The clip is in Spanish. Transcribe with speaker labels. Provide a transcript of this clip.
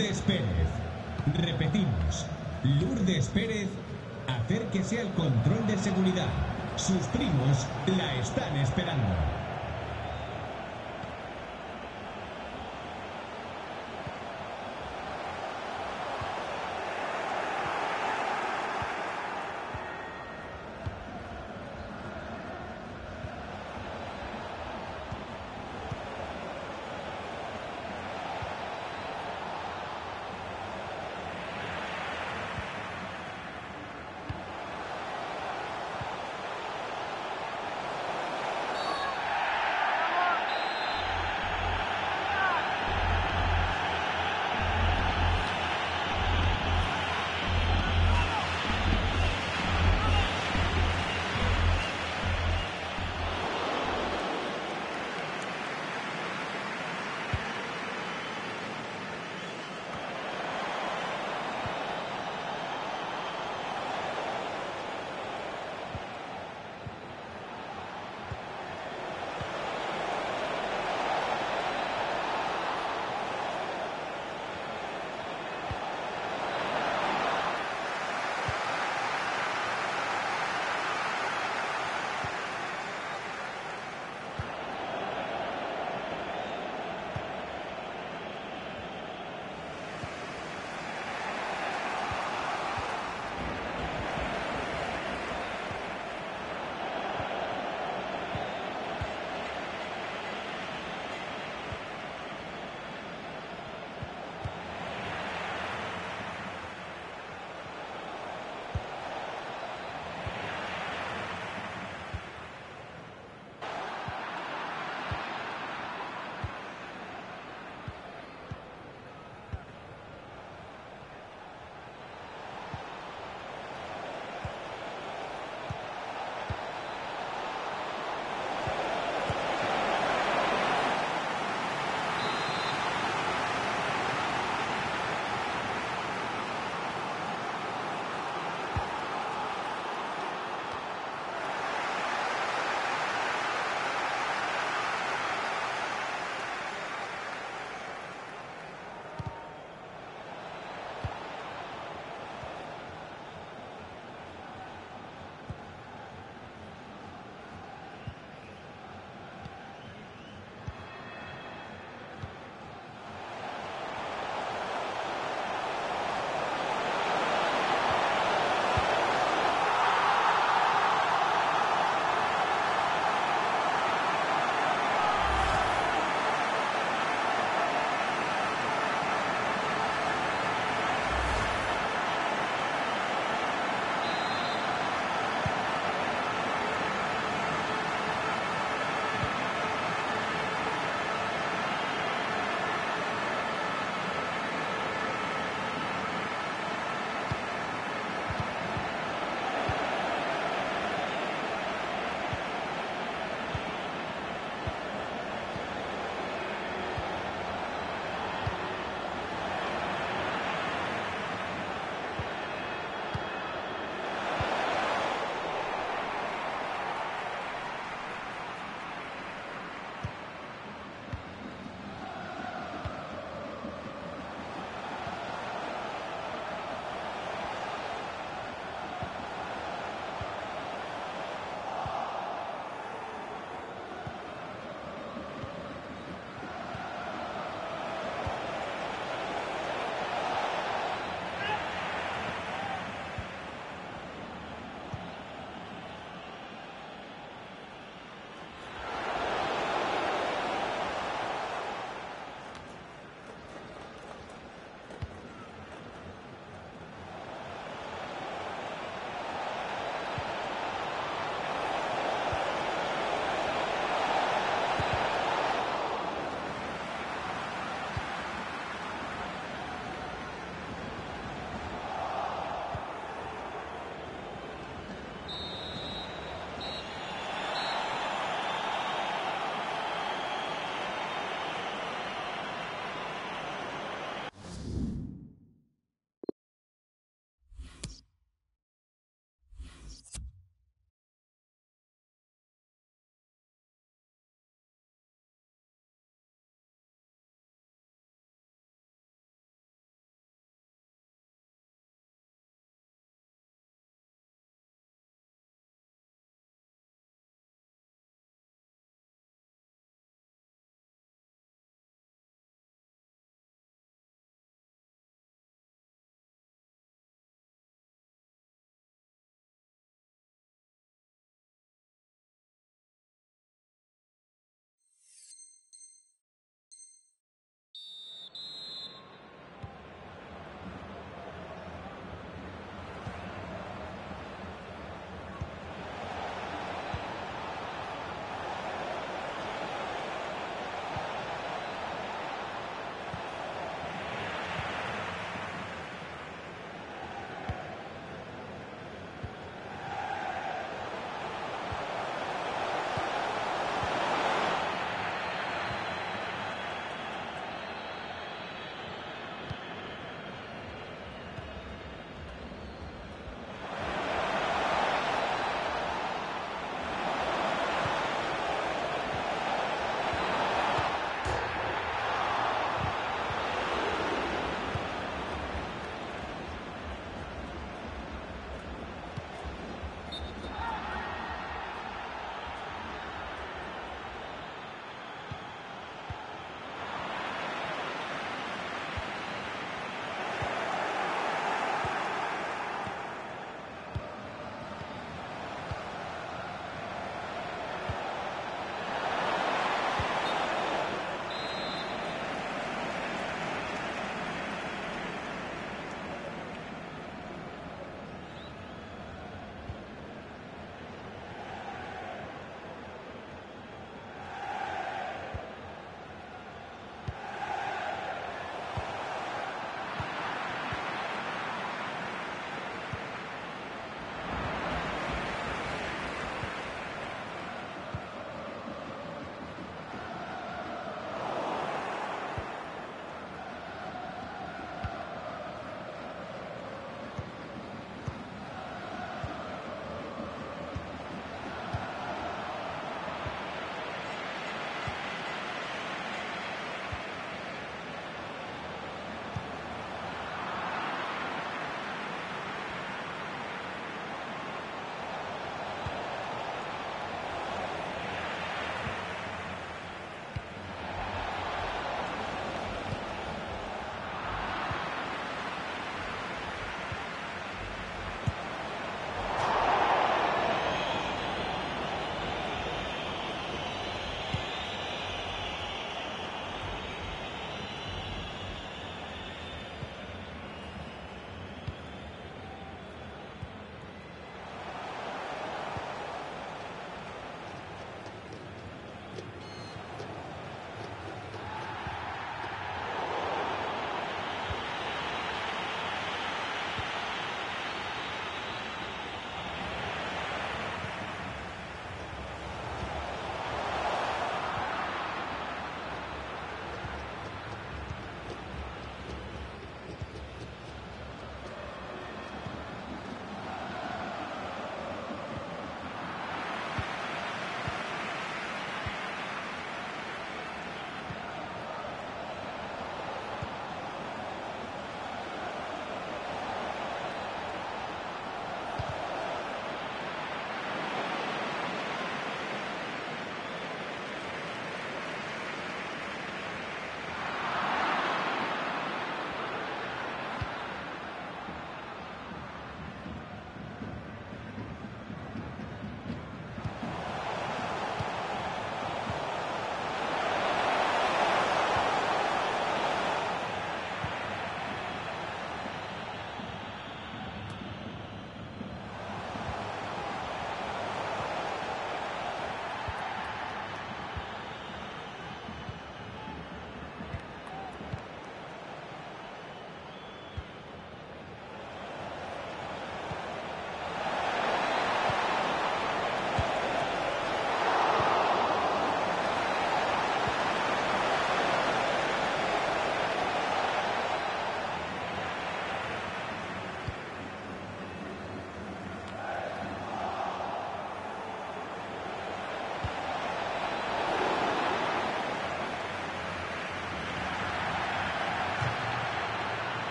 Speaker 1: Lourdes Pérez. Repetimos, Lourdes Pérez, acérquese al control de seguridad. Sus primos la están esperando.